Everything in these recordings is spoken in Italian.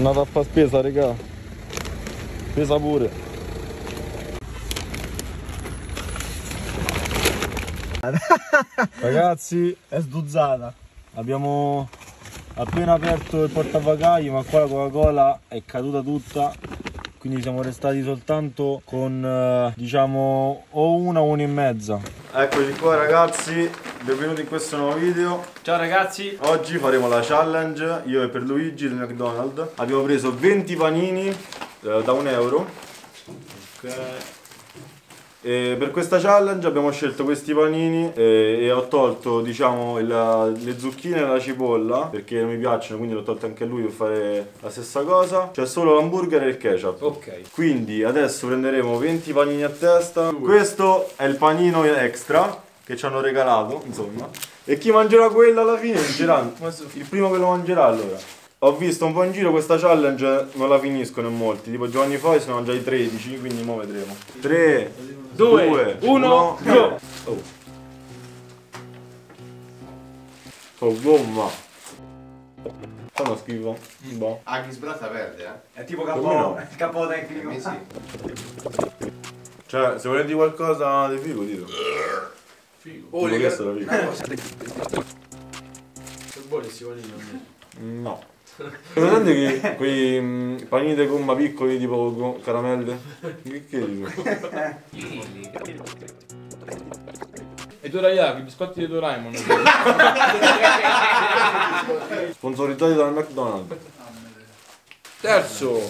andato a fare spesa, raga. Spesa pure. Ragazzi, È sduzzata. abbiamo appena aperto il portabagagli, ma qua la Coca-Cola è caduta tutta. Quindi siamo restati soltanto con eh, diciamo o una o una e mezza. Eccoci qua ragazzi, benvenuti in questo nuovo video. Ciao ragazzi, Oggi faremo la challenge, io e per Luigi del McDonald's. Abbiamo preso 20 panini eh, da un euro. Ok. E per questa challenge abbiamo scelto questi panini e, e ho tolto diciamo il- le zucchine e la cipolla perché non mi piacciono quindi l'ho tolto anche a lui per fare la stessa cosa. C'è solo l'hamburger e il ketchup. ok. Quindi adesso prenderemo 20 panini a testa. Questo è il panino extra che ci hanno regalato, insomma. E chi mangerà quello alla fine vincerà. Il primo che lo mangerà allora. Ho visto un po' in giro questa challenge, non la finiscono in molti. Tipo Giovanni Foi sono mangiati 13, quindi mo vedremo. 3, 2, Due, uno, go! Oh. Oh, gomma. Fanno schifo. Boh. Ah, chi sbratta perde, eh? È tipo capo, no? il capo tecnico. Me sì. Cioè, se volete qualcosa di figo, dito. Oh, Tipo questo era figo. Che buoni sti panini. No. Presente che quei mm, panini di gomma piccoli tipo go- caramelle? Che che? E Dorayaki, i biscotti di Doraemon. Sponsorizzati dal McDonald's. Terzo.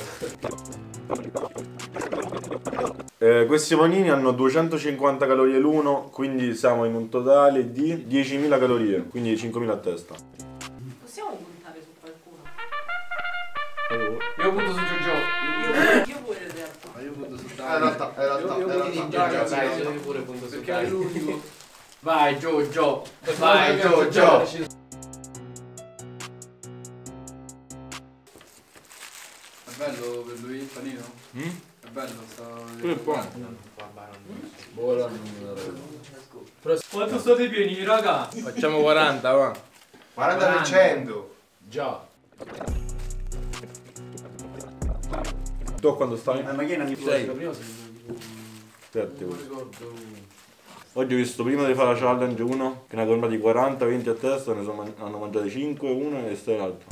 Eh, questi panini hanno 250 calorie l'uno, quindi siamo in un totale di 10.000 calorie, quindi 5.000 a testa. In realtà, in realtà, in realtà. Dai, io pure punto su Perché è l'unico. Vai Giorgio. Vai Giorgio. È bello per lui il panino? Mm? È bello sta... È buono. Buono. Quanto state pieni, raga? Facciamo 40, va. 40%. Già. Tu quando stai? Eh, ma chi è una Sei. Aspetta, Oggi ho visto prima di fare la challenge uno che ne ha comprati 40, 20 a testa, ne sono man- hanno mangiati 5 uno e 6 l'altro.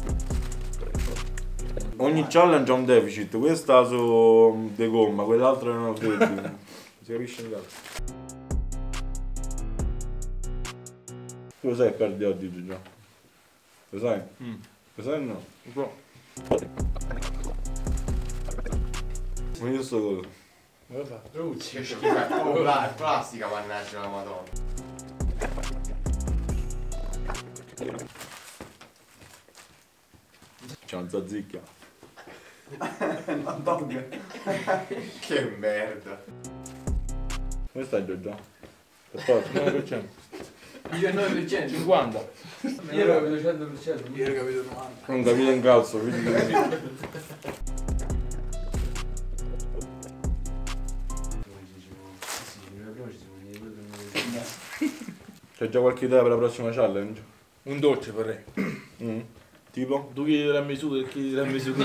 Ogni challenge ha un deficit, questa su de gomma, quell'altra non freddi. Non si capisce un cazzo. Tu lo sai che perdi oggi Giorgio? Lo sai? Mm. Lo sai o no? Lo so. Ma io sto cosa. Schifo. Oh, pla- plastica, mannaggia la madonna. C'è una zazzicchia. dog. Che merda. Come stai Giorgio? 14. 9%. 19%. 50. Io avevo 200%. Io ho capito 90%. Non capite in calzo, quindi... C'è già qualche idea per la prossima challenge? Un dolce vorrei. Mm. Tipo? Tu chiedi la misura e chiedi la misura.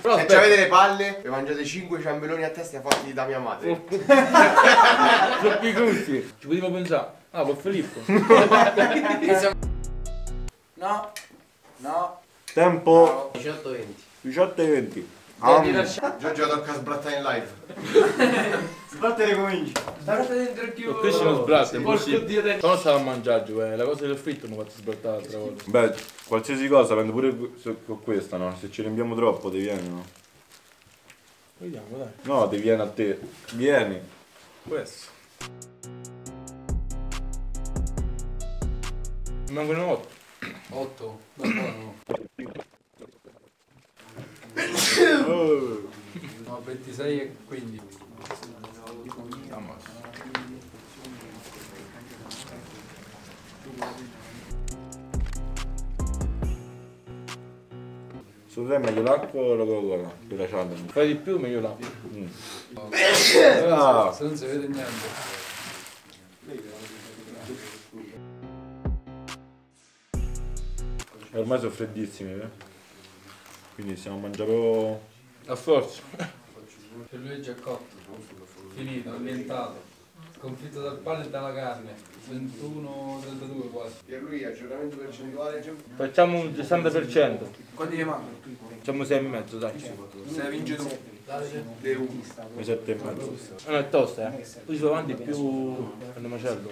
Però Se avete le palle e mangiate 5 ciambelloni a testa fatti da mia madre. Oh. Sono più piccotti. Ci potevo pensare. Ah, con Filippo. no. No. Tempo. 18 e 20. 18 e 20. Um. Giorgio tocca sbrattare in live. Sbattere cominci. Sbratta dentro il più. Questo non sbratta, è impossibile. Sono stato a mangiare, eh. la cosa del fritto mi ha fatto sbrattare l'altra volta. Beh, qualsiasi cosa, prende pure con questa, no? Se ci riempiamo troppo ti viene, no? Vediamo, dai. No, ti viene a te. Vieni. Questo. Mancano 8. 8? No, no. Oh. No, 26 e 15. Su te è meglio l'acqua o la Coca-Cola? Per la challenge. Fai di più, meglio là. Mm. Ah. Se non si vede niente. Ormai sono freddissimi, eh? Quindi stiamo a mangiare proprio... A forza. Per lui è già cotto. Finito, ambientato. Sconfitto dal pane e dalla carne. 21-32 quasi. Per lui aggiornamento percentuale già. Facciamo un 60%. Quanti ne manca? Facciamo 6,5 dai. Se vince tu. Le U. Come sette e mezzo. Non è tosta, eh. Poi su avanti più hanno macello.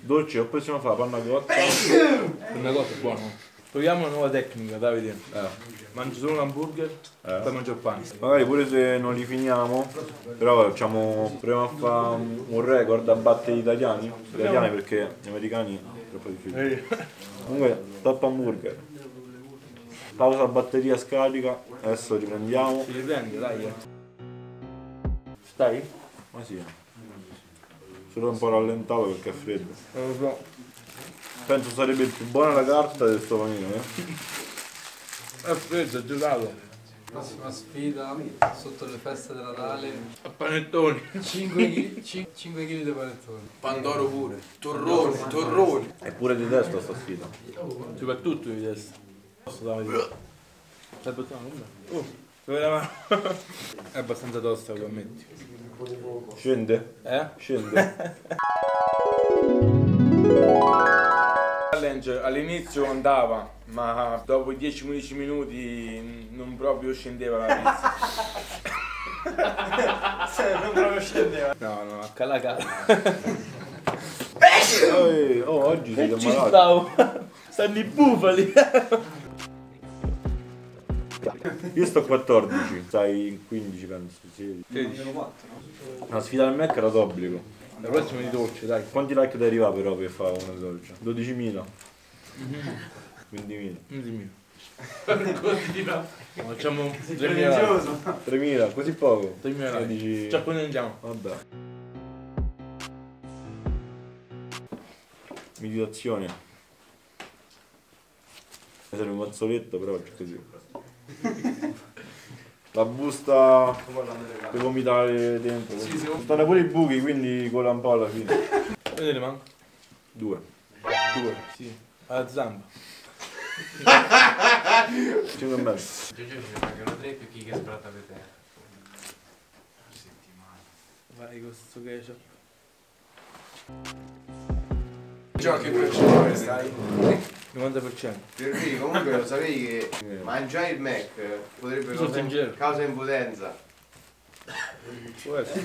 Dolce, o possiamo fare panna cotta? Una cosa buona. Proviamo una nuova tecnica, Davide. Eh. Mangio solo un hamburger, Eh. poi mangio il pane. Magari pure se non li finiamo, però facciamo, proviamo a fare un record a battere gli italiani. Gli italiani perché gli americani è troppo difficile. Comunque, top hamburger. Pausa batteria scarica, adesso riprendiamo. Si riprende, dai. eh. Stai? Ma sì. Solo un po' rallentato perché è freddo. Non lo so. Penso sarebbe più buona la carta del sto panino, eh? È freddo, è gelato. Prossima sfida sotto le feste di Natale. A panettoni. 5 kg di panettoni. Pandoro pure. Torroni, torroni. È pure di testa sta sfida. Soprattutto di testa. Posso dare Stai portando come? Oh, dove la mano? È abbastanza tosta, lo ammetti. Scende? Eh? Scende. Challenge all'inizio andava, ma dopo i 10-15 minuti non proprio scendeva la pizza. non proprio scendeva. No, no, a calacata. Ehi, oh, oggi siete Ci stavo. Stanno i bufali. Io sto a 14, stai in 15 penso, 16. La sfida del Mac era d'obbligo. La prossima di dolce, dai. Quanti like ti arriva però per fare una dolce? 12.000? 15.000? Non dimmi. Facciamo 3.000 like. Silenzioso. 3.000, così poco? 3.000 like. Dici- Ci accontentiamo. Vabbè. Meditazione. Serve un mazzoletto però c'è così. La busta per vomitare dentro. Sì, sì. Stanno pure i buchi, quindi cola un po' alla fine. Vedete manca? Due. Due, sì. Alla zampa. 5 e mezzo. Giorgio ne mancano tre più chi che sbratta per te. Vai con sto ketchup. Giochi percentuale stai? 90%. Per lui comunque lo sapevi che mangiare il Mac potrebbe causa, sincero. causa impotenza. Può essere.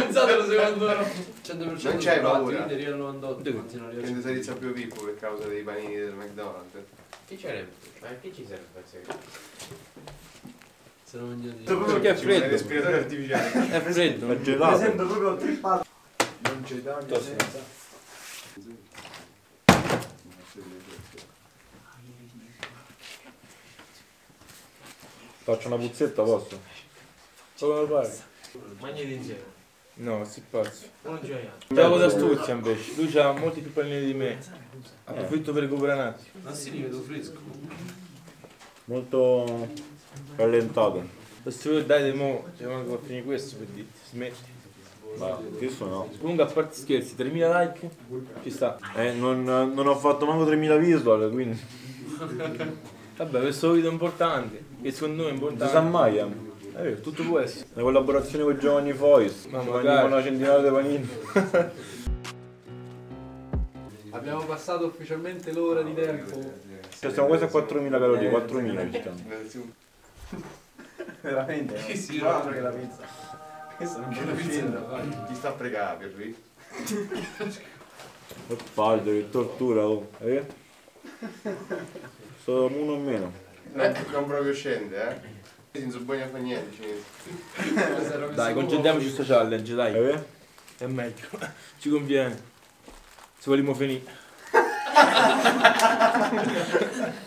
Pensatelo secondo 100% Non c'hai paura? Quindi arriva al 98. anzi non al Quindi sarizza più Pippo per causa dei panini del McDonald's. Che c'è? Ma che ci serve per sé? Se non mangiate Perché è freddo. respiratore artificiale. È freddo. È Mi gelato. sento proprio trippato. Non c'è da Faccio una puzzetta, posso? Come lo fai? Mangiate insieme. No, si pazzo. Gioco d'astuzia invece. Lui ha molti più pallini di me. Approfitto per recuperare un attimo. Ma si rivedo fresco. Molto rallentato. Voi dai mo, manco a finire questo per dirti, smetti. Ma questo no. Comunque a parte scherzi, 3000 like, ci sta. Eh, non, non ho fatto manco 3.000 visual, quindi. Vabbè, questo video è importante, che secondo me è Non si sa importante. mai, eh. Vero, tutto può essere. La collaborazione con Giovanni Fois. Ma Giovanni magari. con una centinaia di panini. Abbiamo passato ufficialmente l'ora di tempo. Cioè, siamo quasi a 4.000 calorie, 4.000 ci stiamo. Veramente. Sì, sì, no. l'altro che la pizza. Questo non Che la pizza. Ti sta a pregare. Che palle, che tortura, oh. Eh? Sono uno o meno. Non, non proprio scende, eh. Non so buoni a fare niente, cinesi. Dai, concentriamoci su sto challenge, dai. Eh? È meglio. Ci conviene. Se vogliamo finire.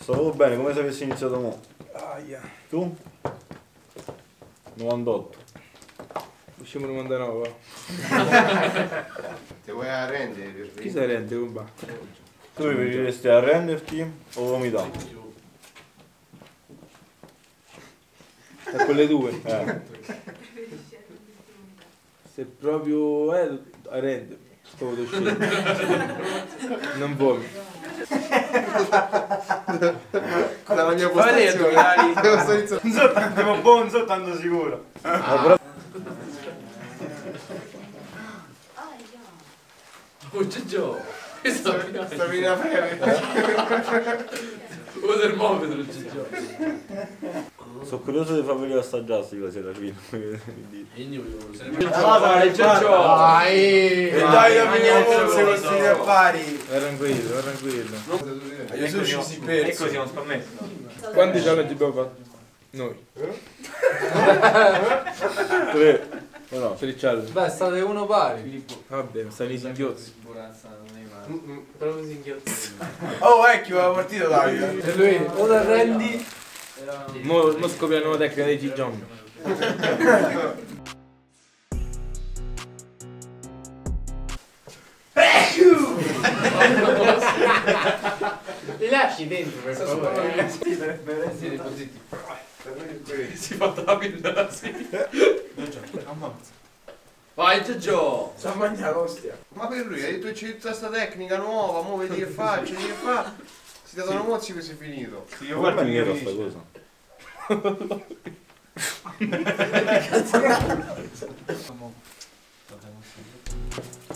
Stavo bene, come se avessi iniziato mo. Aia. Tu? 98. Usciamo 99. Ti vuoi arrendere per Chi si rende, compa? Tu preferiresti arrenderti o vomitare? Tra quelle due. Eh. Se proprio è, arrendermi. Sto uscendo. Non vomito. È la mia postazione. Non so tanto buono, non so tanto sicuro. Ah, però Oh Giorgio. Questo è Sta venendo a fare. un termometro Giorgio. sono curioso di farveli assaggiare sti cose alla fine. Ah, dai, Giorgio. Dai! E dai, dammi Magnazzo, un questi affari. Vai tranquillo, vai tranquillo. Io sono scesi perso. Ecco siamo scommesso. Quanti challenge abbiamo fatto? Noi. Tre. No, no. Challenge. Beh, state uno pari. Vabbè, stai lì singhiozzi. Proprio singhiozzo. Oh, vecchio, la partita Davide. E lui, o la rendi. Mo, mo scopri la nuova tecnica dei G-Jump. Li lasci dentro per favore. Si fa la sì. Vai Giorgio. Sta mangiando ostia. Ma per lui hai detto c'è tutta sta tecnica nuova, mo vedi che faccio, vedi che fa. Si dà una mozzi che si è finito. Io guarda nero sta cosa.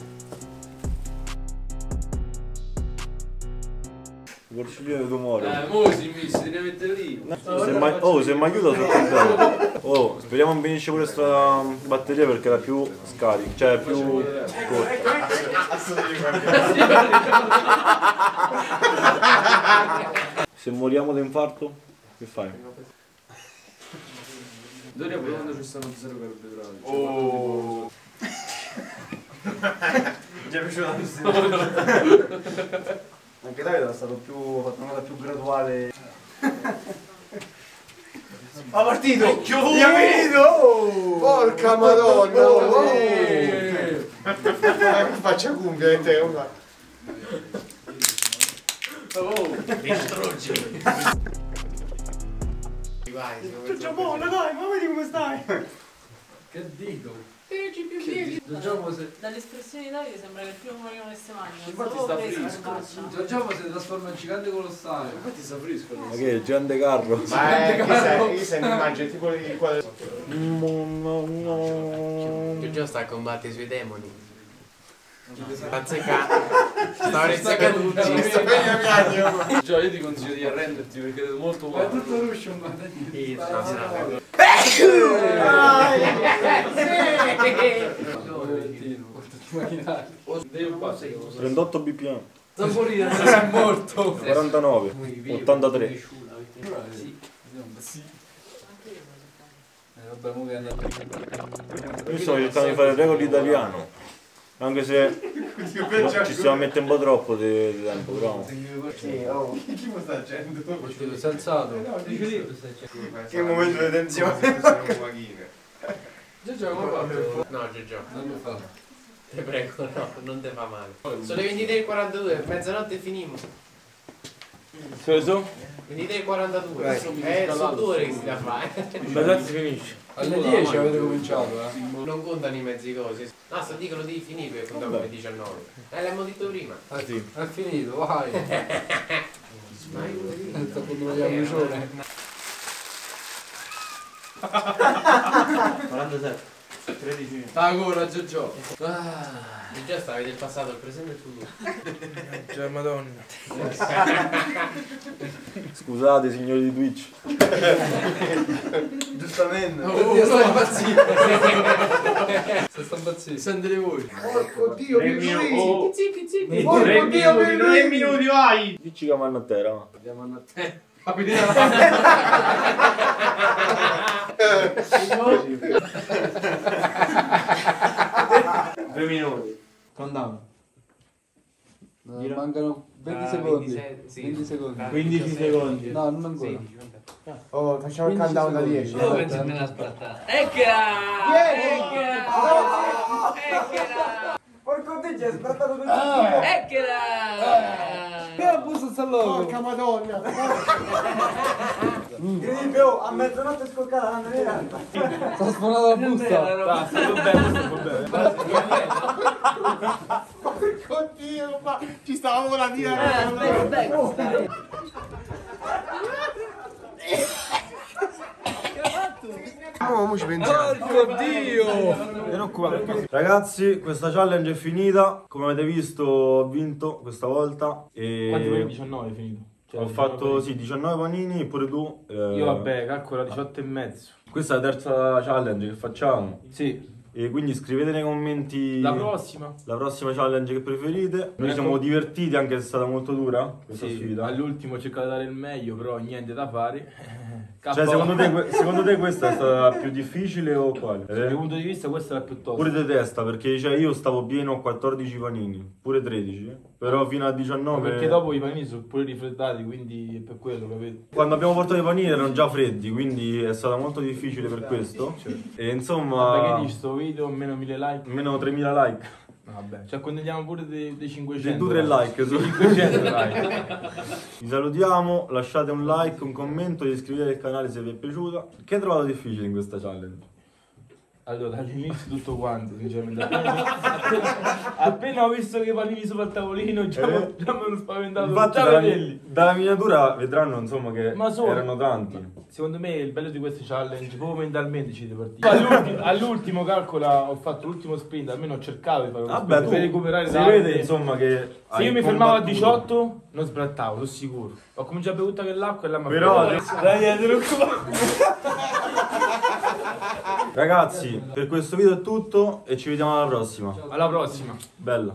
Porcellino di muore. Eh, mo si mi si deve mettere lì. Se mi, oh, se mi aiuta sono contento. Oh, speriamo finisce questa batteria perché è la più scarica, cioè più corta. Se moriamo di infarto, che fai? Doria pure quando ci stanno zero carboidrati. Oh. Già piaciuto Anche Davide è stato più. fatto una cosa più graduale. Ha partito! È finito! Porca madonna! oh. Eh. Eh, Faccia cumbia di te, guarda. Oh, distruggi. Vai, Ciao buono, dai, ma vedi come stai? Che dico? 10 più 10. Giorgio se, Dall'espressione di Davide sembra che il primo marino che si mangia. Infatti sta fresco. Giorgio si trasforma in gigante colossale. Infatti sta fresco. Ma che è il grande carro? Ma è che sei, che sei un'immagine tipo di quale. Giorgio sta a combattere i suoi demoni. Pazzeca. Sta rezzecca tutti. Già, io ti consiglio di arrenderti perché è molto Ma è buono. tutto ruscio. Devi un passo. 38 bpm, Zamborino, non sei morto. 49, 83. Eh, vabbè, mo che è andato. Io sto cercando di fare il record italiano. Anche se ci stiamo mettendo un po' troppo di, di tempo, però. Sì, oh. Chi mi sta facendo? Ti sei alzato. Che momento di tensione. Giorgio, come ha fatto? No, Giorgio. Non lo fa. Ti prego, no, non ti fa male. Sono le 23.42, mezzanotte finimo. Se lo so? 23.42. Eh, sono due ore che si da fare. Mezzanotte si finisce. Alle 10 avete cominciato, eh. Non contano i mezzi cosi. No, sto dicono devi finire per contare come 19. Eh, l'abbiamo detto prima. Ah sì. È finito, vai. Sta quando vogliamo bruciore. 47. 13. Ancora, Giorgio. Ah. Già sta, il passato, il presente e il futuro. Cioè, madonna. Scusate signori di Twitch. Giustamente. Oddio, sta impazzito. Sta sta impazzito. Sentite voi. Porco dio, che lui! Oh. Porco dio, che lui! vai! dici che vanno a terra. Andiamo a Due minuti. Countdown. No, mancano 20 secondi. 27, sì. 20 secondi. 15 secondi. No, non ancora. 16, guarda. Oh, facciamo il 15 countdown da secondi. 10. Dove Eccola! Eccola! Porco te ci hai sbrattato tutto Eccola! Che la sta loco? Porca madonna! Incredibile, oh, a mezzanotte è scoccata la nera. Sta sfonata la busta. Basta, va bene, va bene. Oddio, ma ci stavamo la Eh, tirare. aspetta, aspetta, stai. No, mo ci pensiamo. Porco Dio! Ragazzi, questa challenge è finita. Come avete visto, ho vinto questa volta. Quanti panini? E 19 è finito. Cioè, ho 19 fatto panini. sì, 19 panini, pure tu. eh, Io vabbè, calcola 18 e mezzo. Questa è la terza challenge che facciamo. Sì. E quindi scrivete nei commenti La prossima? la prossima challenge che preferite. Noi Ecco. siamo divertiti anche se è stata molto dura questa Sì, sfida. all'ultimo ho cercato di dare il meglio, però niente da fare. Cioè, secondo te, secondo te questa è stata più difficile o quale? Dal mio punto di vista questa è la più tosta. Pure di testa, perché cioè, io stavo pieno a 14 panini, pure 13, eh. però fino a 19... Perché dopo i panini sono pure rifreddati, quindi è per quello, capito? Quando abbiamo portato i panini erano già freddi, quindi è stato molto difficile per questo. E insomma, Vabbè, che dici, sto video, meno 1000 like. almeno 3000 like. Vabbè, ci accontentiamo pure dei, dei 500. Dei 2-3 like su. 500 like. Vi salutiamo, lasciate un like, un commento, iscrivetevi al canale se vi è piaciuta. Che hai trovato difficile in questa challenge? Allora, all'inizio tutto quanto, sinceramente. Appena, appena ho visto che i panini sopra il tavolino, già, Eh? già mi hanno spaventato. Infatti dalla, dalla miniatura vedranno insomma che Ma sono- erano tanti. Secondo me il bello di queste challenge, proprio mentalmente ci deve partire. All'ultimo, all'ultimo calcola, ho fatto l'ultimo sprint, almeno ho cercato di fare uno Vabbè, per recuperare si vede insomma che Se io mi fermavo a combattuto. 18 non sbrattavo, sono sicuro. Ho cominciato a bevuto anche l'acqua e là mi ha Però dai, te lo Ragazzi, per questo video è tutto e ci vediamo alla prossima. Alla prossima. Bella.